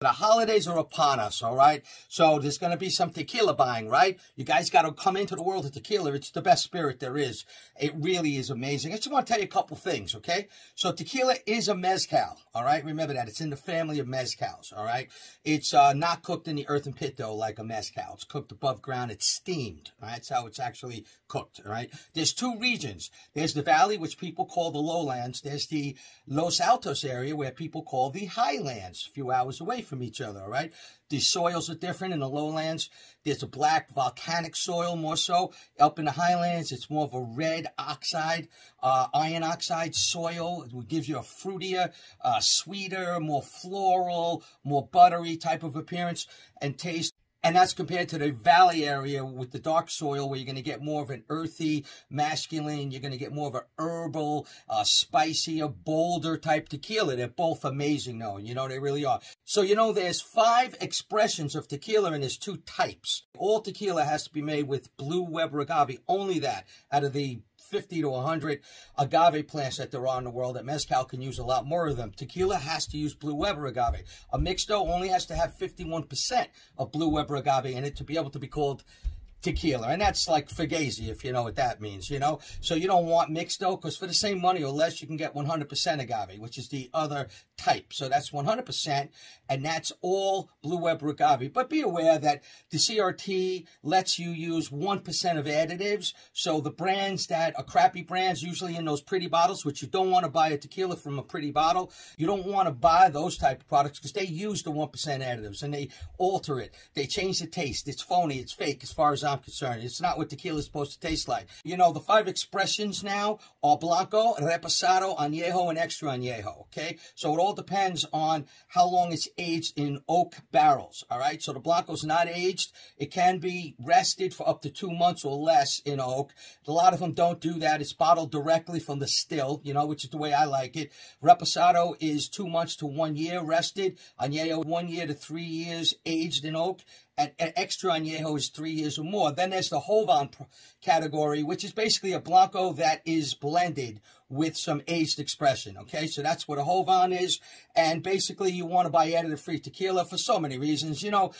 The holidays are upon us, all right? So there's going to be some tequila buying, right? You guys got to come into the world of tequila. It's the best spirit there is. It really is amazing. I just want to tell you a couple things, okay? So tequila is a mezcal, all right? Remember that. It's in the family of mezcals, all right? It's uh, not cooked in the earthen pit, though, like a mezcal. It's cooked above ground. It's steamed, all right? That's how it's actually cooked, all right? There's two regions. There's the valley, which people call the lowlands. There's the Los Altos area, where people call the highlands, a few hours away from each other, all right? The soils are different in the lowlands. There's a black volcanic soil more so. Up in the highlands, it's more of a red oxide, uh, iron oxide soil. It gives you a fruitier, uh, sweeter, more floral, more buttery type of appearance and taste. And that's compared to the valley area with the dark soil where you're going to get more of an earthy, masculine, you're going to get more of an herbal, uh, spicier, bolder type tequila. They're both amazing though, you know, they really are. So, you know, there's five expressions of tequila and there's two types. All tequila has to be made with blue Weber agave, only that out of the 50 to 100 agave plants that there are in the world that Mezcal can use a lot more of them. Tequila has to use Blue Weber agave. A mixto only has to have 51% of Blue Weber agave in it to be able to be called tequila. And that's like Fugazi, if you know what that means, you know? So you don't want mixto, because for the same money or less, you can get 100% agave, which is the other type. So that's 100%, and that's all Blue Weber agave. But be aware that the CRT lets you use 1% of additives. So the brands that are crappy brands, usually in those pretty bottles, which you don't want to buy a tequila from a pretty bottle, you don't want to buy those type of products because they use the 1% additives and they alter it. They change the taste. It's phony. It's fake as far as I'm concerned. It's not what tequila is supposed to taste like. You know, the five expressions now are Blanco, Reposado, Añejo, and Extra Añejo, okay? So it all depends on how long it's aged in oak barrels, all right? So the Blanco's not aged. It can be rested for up to two months or less in oak. A lot of them don't do that. It's bottled directly from the still, you know, which is the way I like it. Reposado is two months to one year rested. Añejo, one year to three years aged in oak and, and extra añejo is three years or more. Then there's the Joven category, which is basically a Blanco that is blended with some aged expression, okay? So that's what a Joven is, and basically you want to buy additive-free tequila for so many reasons. You know,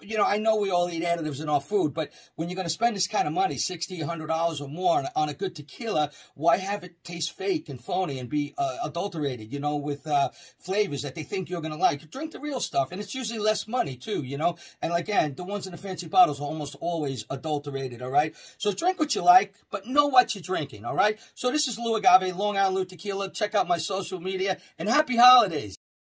you know, I know we all eat additives in our food, but when you're going to spend this kind of money, $60, $100 or more on, on, a good tequila, why have it taste fake and phony and be uh, adulterated, you know, with uh, flavors that they think you're going to like? Drink the real stuff, and it's usually less money, too, you know? And again, the ones in the fancy bottles are almost always adulterated, all right? So drink what you like, but know what you're drinking, all right? So this is Lou Agave, Long Island Lou Tequila. Check out my social media, and happy holidays.